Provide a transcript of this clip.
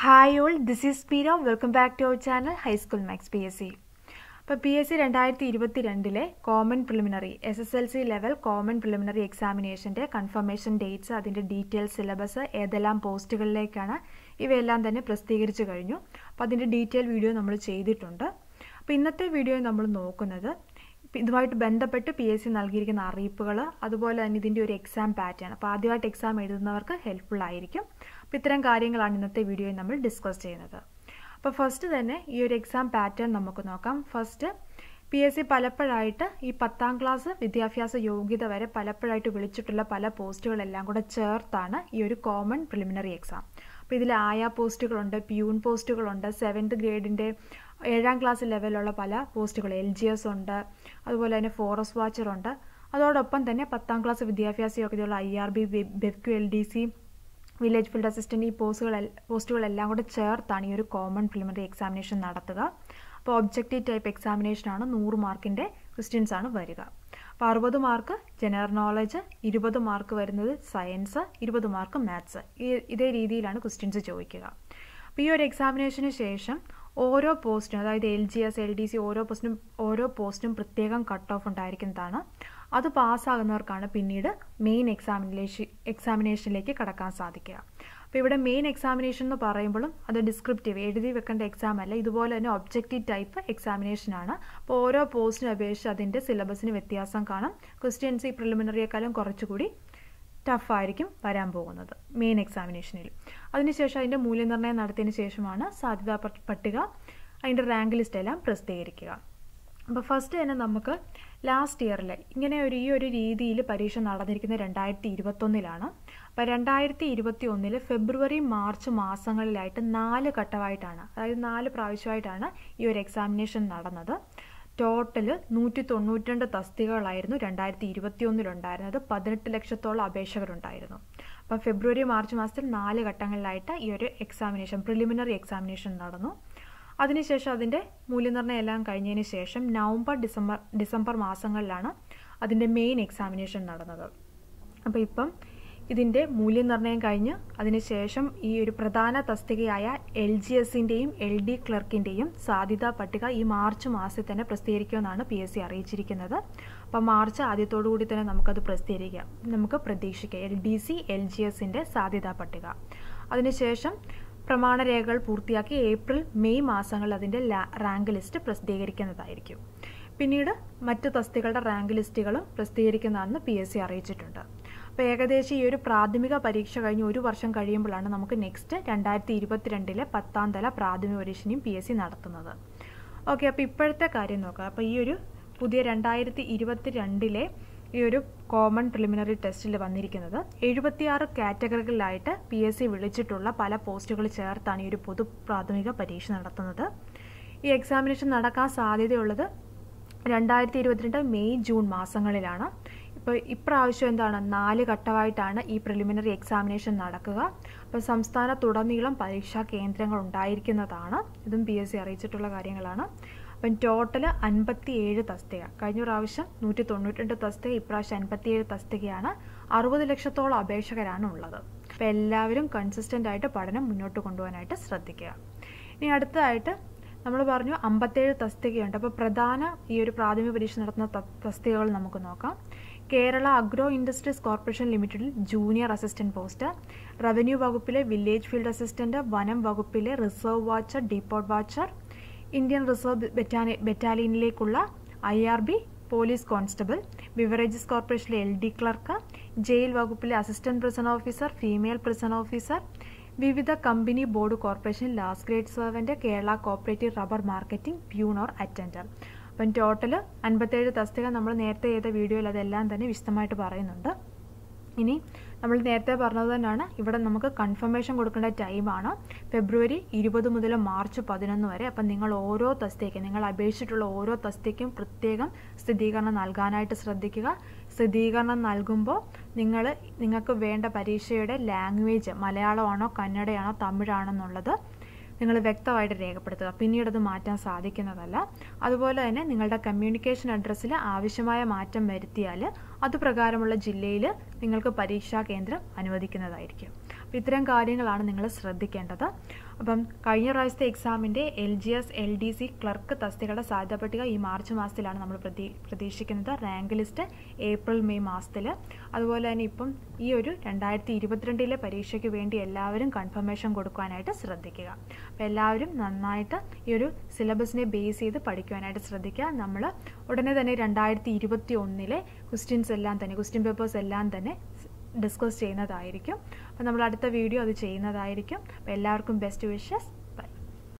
Hi all this is Peera welcome back to our channel high school maths P S C അപ്പോൾ P S C രണ്ടായിരത്തി ഇരുപത്തി രണ്ടിലെ common preliminary S S L C level common preliminary എക്സാമിനേഷന്റെ confirmation dates അതിന്റെ details syllabus ഏതെല്ലാം പോസ്റ്റുകളിലേക്കാണ് ഇവയെല്ലാം തന്നെ പ്രസിദ്ധീകരിച്ചു കഴിഞ്ഞു. അപ്പോൾ അതിന്റെ ഡീറ്റെയിൽ വീഡിയോ നമ്മൾ ചെയ്തിട്ടുണ്ട്. അപ്പോൾ ഇന്നത്തെ വീഡിയോ നമ്മൾ നോക്കുന്നത് ഇതുമായിട്ട് ബന്ധപ്പെട്ട് പി എസ് സി നൽകിയിരിക്കുന്ന അറിയിപ്പുകൾ അതുപോലെ തന്നെ ഇതിന്റെ ഒരു എക്സാം പാറ്റേൺ അപ്പോൾ ആദ്യമായിട്ട് എക്സാം എഴുതുന്നവർക്ക് ഹെൽപ്ഫുൾ ആയിരിക്കും. അപ്പോൾ ഇത്തരം കാര്യങ്ങളാണ് ഇന്നത്തെ വീഡിയോയിൽ നമ്മൾ ഡിസ്കസ് ചെയ്യുന്നത്. അപ്പോൾ ഫസ്റ്റ് തന്നെ ഈ ഒരു എക്സാം പാറ്റേൺ നമുക്ക് നോക്കാം. ഫസ്റ്റ് പി എസ് സി പലപ്പോഴായിട്ട് ഈ പത്താം ക്ലാസ് വിദ്യാഭ്യാസ യോഗ്യത വരെ പലപ്പോഴായിട്ട് വിളിച്ചിട്ടുള്ള പല പോസ്റ്റുകളെല്ലാം കൂടെ ചേർത്താണ് ഈ ഒരു കോമൺ പ്രിലിമിനറി എക്സാം അപ്പോൾ ഇതിൽ ആയ പോസ്റ്റുകളുണ്ട് പ്യൂൺ പോസ്റ്റുകളുണ്ട് സെവൻത് ഗ്രേഡിന്റെ ഏഴാം ക്ലാസ് ലെവലുള്ള പല പോസ്റ്റുകൾ എൽ ജി എസ് ഉണ്ട് അതുപോലെ തന്നെ ഫോറസ്റ്റ് വാച്ചറുണ്ട് അതോടൊപ്പം തന്നെ പത്താം ക്ലാസ് വിദ്യാഭ്യാസ യോഗ്യതയുള്ള I R B ബെബ്ക്യു L D C village field assistant ഈ പോസ്റ്റുകൾ പോസ്റ്റുകളെല്ലാം കൂടെ ചേർത്താണ് ഈ ഒരു കോമൺ പ്രിലിമിനറി എക്സാമിനേഷൻ നടത്തുക. അപ്പോൾ ഒബ്ജക്റ്റീവ് ടൈപ്പ് എക്സാമിനേഷനാണ് നൂറ് മാർക്കിന്റെ ക്വസ്റ്റ്യൻസ് ആണ് വരിക. അപ്പോൾ അറുപത് മാർക്ക് ജനറൽ നോളജ് ഇരുപത് മാർക്ക് വരുന്നത് സയൻസ് ഇരുപത് മാർക്ക് മാത്സ് ഇതേ രീതിയിലാണ് ക്വസ്റ്റ്യൻസ് ചോദിക്കുക. അപ്പോൾ ഈ ഒരു എക്സാമിനേഷന് ശേഷം ഓരോ പോസ്റ്റും അതായത് L G S L D C ഓരോ പോസ്റ്റിനും ഓരോ പോസ്റ്റും പ്രത്യേകം കട്ട് ഓഫ് ഉണ്ടായിരിക്കുന്നതാണ് അത് പാസ്സാകുന്നവർക്കാണ് പിന്നീട് മെയിൻ എക്സാമിനേഷൻ എക്സാമിനേഷനിലേക്ക് കടക്കാൻ സാധിക്കുക. അപ്പോൾ ഇവിടെ മെയിൻ എക്സാമിനേഷൻ എന്ന് പറയുമ്പോഴും അത് ഡിസ്ക്രിപ്റ്റീവ് എഴുതി വെക്കേണ്ട എക്സാം അല്ല ഇതുപോലെ തന്നെ ഒബ്ജക്റ്റീവ് ടൈപ്പ് എക്സാമിനേഷൻ ആണ്. അപ്പോൾ ഓരോ പോസ്റ്റിനും അപേക്ഷിച്ച് അതിന്റെ സിലബസിന് വ്യത്യാസം കാണാം. ക്വസ്റ്റ്യൻസ് ഈ പ്രിലിമിനറിയേക്കാളും കുറച്ചുകൂടി ടഫായിരിക്കും വരാൻ പോകുന്നത് മെയിൻ എക്സാമിനേഷനിൽ അതിനുശേഷം അതിന്റെ മൂല്യനിർണയം നടത്തിയതിന് ശേഷമാണ് സാധ്യതാ പട്ടിക അതിന്റെ റാങ്ക് ലിസ്റ്റ് എല്ലാം പ്രസിദ്ധീകരിക്കുക. അപ്പോൾ ഫസ്റ്റ് തന്നെ നമുക്ക് ലാസ്റ്റ് ഇയറിൽ ഇങ്ങനെ ഒരു ഈ ഒരു രീതിയിൽ പരീക്ഷ നടന്നിരിക്കുന്നത് രണ്ടായിരത്തി ഇരുപത്തൊന്നിലാണ് അപ്പോൾ രണ്ടായിരത്തി ഇരുപത്തി ഒന്നിൽ ഫെബ്രുവരി മാർച്ച് മാസങ്ങളിലായിട്ട് നാല് ഘട്ടമായിട്ടാണ് അതായത് നാല് പ്രാവശ്യമായിട്ടാണ് ഈ ഒരു എക്സാമിനേഷൻ നടന്നത്. ടോട്ടൽ നൂറ്റി തൊണ്ണൂറ്റിരണ്ട് തസ്തികകളായിരുന്നു രണ്ടായിരത്തി ഇരുപത്തി ഒന്നിലുണ്ടായിരുന്നത് പതിനെട്ട് ലക്ഷത്തോളം അപേക്ഷകരുണ്ടായിരുന്നു. അപ്പോൾ ഫെബ്രുവരി മാർച്ച് മാസത്തിൽ നാല് ഘട്ടങ്ങളിലായിട്ട് ഈ ഒരു എക്സാമിനേഷൻ പ്രിലിമിനറി എക്സാമിനേഷൻ നടന്നു. അതിനുശേഷം അതിന്റെ മൂല്യനിർണയം എല്ലാം കഴിഞ്ഞതിന് ശേഷം നവംബർ ഡിസംബർ ഡിസംബർ മാസങ്ങളിലാണ് അതിന്റെ മെയിൻ എക്സാമിനേഷൻ നടന്നത്. അപ്പോൾ ഇപ്പം ഇതിന്റെ മൂല്യനിർണയം കഴിഞ്ഞ് അതിനുശേഷം ഈ ഒരു പ്രധാന തസ്തികയായ എൽ ജി എസിന്റെയും എൽ ഡി ക്ലർക്കിന്റെയും സാധ്യതാ പട്ടിക ഈ മാർച്ച് മാസത്തിൽ തന്നെ പ്രസിദ്ധീകരിക്കുമെന്നാണ് പി എസ് സി അറിയിച്ചിരിക്കുന്നത്. അപ്പോൾ മാർച്ച് ആദ്യത്തോടു കൂടി തന്നെ നമുക്കത് പ്രസിദ്ധീകരിക്കാം. നമുക്ക് പ്രതീക്ഷിക്കാം. L D C L G എസിന്റെ സാധ്യതാ പട്ടിക. അതിനുശേഷം പ്രമാണരേഖകൾ പൂർത്തിയാക്കി ഏപ്രിൽ മെയ് മാസങ്ങളിൽ അതിന്റെ റാങ്ക് ലിസ്റ്റ് പ്രസിദ്ധീകരിക്കുന്നതായിരിക്കും. പിന്നീട് മറ്റ് തസ്തികളുടെ റാങ്ക് ലിസ്റ്റുകളും പ്രസിദ്ധീകരിക്കുന്നതാണെന്ന് പി എസ് സി അറിയിച്ചിട്ടുണ്ട്. അപ്പോൾ ഏകദേശം ഈ ഒരു പ്രാഥമിക പരീക്ഷ കഴിഞ്ഞ് ഒരു വർഷം കഴിയുമ്പോഴാണ് നമുക്ക് നെക്സ്റ്റ് രണ്ടായിരത്തി ഇരുപത്തിരണ്ടിലെ പത്താം തല പ്രാഥമിക പരീക്ഷയും പി എസ് സി നടത്തുന്നത്. ഓക്കെ അപ്പോൾ ഇപ്പോഴത്തെ കാര്യം നോക്കാം. അപ്പോൾ ഈ ഒരു പുതിയ രണ്ടായിരത്തി ഇരുപത്തി രണ്ടിലെ ഈ ഒരു കോമൺ പ്രിലിമിനറി ടെസ്റ്റിൽ വന്നിരിക്കുന്നത്. എഴുപത്തിയാറ് കാറ്റഗറികളിലായിട്ട് പി എസ് സി വിളിച്ചിട്ടുള്ള പല പോസ്റ്റുകൾ ചേർത്താണ് ഈ ഒരു പൊതു പ്രാഥമിക പരീക്ഷ നടത്തുന്നത്. ഈ എക്സാമിനേഷൻ നടക്കാൻ സാധ്യതയുള്ളത് രണ്ടായിരത്തി ഇരുപത്തിരണ്ട് മെയ് ജൂൺ മാസങ്ങളിലാണ്. ഇപ്പോൾ ഇപ്രാവശ്യം എന്താണ്? നാല് ഘട്ടമായിട്ടാണ് ഈ പ്രിലിമിനറി എക്സാമിനേഷൻ നടക്കുക. അപ്പോൾ സംസ്ഥാനത്തുടനീളം പരീക്ഷാ കേന്ദ്രങ്ങൾ ഉണ്ടായിരിക്കുന്നതാണ്. ഇതും പി എസ് സി അറിയിച്ചിട്ടുള്ള കാര്യങ്ങളാണ്. അപ്പം ടോട്ടൽ അൻപത്തി ഏഴ് തസ്തിക. കഴിഞ്ഞ പ്രാവശ്യം നൂറ്റി തൊണ്ണൂറ്റിരണ്ട് തസ്തിക ഇപ്രാവശ്യം അൻപത്തിയേഴ് തസ്തികയാണ്. അറുപത് ലക്ഷത്തോളം അപേക്ഷകരാണ് ഉള്ളത്. അപ്പോൾ എല്ലാവരും കൺസിസ്റ്റന്റ് ആയിട്ട് പഠനം മുന്നോട്ട് കൊണ്ടുപോകാനായിട്ട് ശ്രദ്ധിക്കുക. ഇനി അടുത്തതായിട്ട് നമ്മൾ പറഞ്ഞു അമ്പത്തേഴ് തസ്തികയുണ്ട്. അപ്പോൾ പ്രധാന ഈ ഒരു പ്രാഥമിക പരീക്ഷ നടത്തുന്ന തസ്തികകൾ നമുക്ക് നോക്കാം. കേരള അഗ്രോ ഇൻഡസ്ട്രീസ് കോർപ്പറേഷൻ ലിമിറ്റഡിൽ ജൂനിയർ അസിസ്റ്റന്റ് പോസ്റ്റ് റവന്യൂ വകുപ്പിലെ വില്ലേജ് ഫീൽഡ് അസിസ്റ്റന്റ് വനം വകുപ്പിലെ reserve watcher depot watcher Indian reserve ബറ്റാലി ബറ്റാലിയനിലേക്കുള്ള I R B police constable beverages കോർപ്പറേഷനിലെ എൽ ഡി ക്ലർക്ക് ജയിൽ വകുപ്പിലെ assistant prison officer female prison officer വിവിധ company board corporation last grade servant Kerala cooperative rubber marketing peon or attender. അപ്പം total അൻപത്തേഴ് തസ്തിക നമ്മൾ നേരത്തെ ചെയ്ത വീഡിയോയിൽ അതെല്ലാം തന്നെ വിശദമായിട്ട് പറയുന്നുണ്ട്. ഇനി നമ്മൾ നേരത്തെ പറഞ്ഞത് തന്നെയാണ്. ഇവിടെ നമുക്ക് കൺഫർമേഷൻ കൊടുക്കേണ്ട ടൈമാണ് ഫെബ്രുവരി ഇരുപത് മുതൽ മാർച്ച് പതിനൊന്ന് വരെ. അപ്പം നിങ്ങൾ ഓരോ തസ്തിക്കും നിങ്ങൾ അപേക്ഷിച്ചിട്ടുള്ള ഓരോ തസ്തിക്കും പ്രത്യേകം സ്ഥിരീകരണം നൽകാനായിട്ട് ശ്രദ്ധിക്കുക. സ്ഥിരീകരണം നൽകുമ്പോൾ നിങ്ങൾ നിങ്ങൾക്ക് വേണ്ട പരീക്ഷയുടെ ലാംഗ്വേജ് മലയാളമാണോ കന്നഡയാണോ തമിഴാണെന്നുള്ളത് നിങ്ങൾ വ്യക്തമായിട്ട് രേഖപ്പെടുത്തുക. പിന്നീട് അത് മാറ്റാൻ സാധിക്കുന്നതല്ല. അതുപോലെ തന്നെ നിങ്ങളുടെ കമ്മ്യൂണിക്കേഷൻ അഡ്രസ്സിൽ ആവശ്യമായ മാറ്റം വരുത്തിയാൽ അതുപ്രകാരമുള്ള ജില്ലയിൽ നിങ്ങൾക്ക് പരീക്ഷാ കേന്ദ്രം അനുവദിക്കുന്നതായിരിക്കും. അപ്പോൾ ഇത്തരം കാര്യങ്ങളാണ് നിങ്ങൾ ശ്രദ്ധിക്കേണ്ടത്. അപ്പം കഴിഞ്ഞ പ്രാവശ്യത്തെ എക്സാമിന്റെ L G S L D C clerk തസ്തികളുടെ സാധ്യത പട്ടിക ഈ മാർച്ച് മാസത്തിലാണ് നമ്മൾ പ്രതീ പ്രതീക്ഷിക്കുന്നത്. റാങ്ക് ലിസ്റ്റ് ഏപ്രിൽ മെയ് മാസത്തിൽ അതുപോലെ തന്നെ ഇപ്പം ഈ ഒരു രണ്ടായിരത്തി ഇരുപത്തിരണ്ടിലെ പരീക്ഷയ്ക്ക് വേണ്ടി എല്ലാവരും കൺഫർമേഷൻ കൊടുക്കുവാനായിട്ട് ശ്രദ്ധിക്കുക. അപ്പോൾ എല്ലാവരും നന്നായിട്ട് ഈ ഒരു സിലബസിനെ ബേസ് ചെയ്ത് പഠിക്കുവാനായിട്ട് ശ്രദ്ധിക്കുക. നമ്മൾ ഉടനെ തന്നെ രണ്ടായിരത്തി ഇരുപത്തി ഒന്നിലെ ക്വസ്റ്റ്യൻസ് എല്ലാം തന്നെ ക്വസ്റ്റ്യൻ പേപ്പേഴ്സ് എല്ലാം തന്നെ ഡിസ്കസ് ചെയ്യുന്നതായിരിക്കും. അപ്പോൾ നമ്മൾ അടുത്ത വീഡിയോ അത് ചെയ്യുന്നതായിരിക്കും. അപ്പോൾ എല്ലാവർക്കും ബെസ്റ്റ് വിഷസ്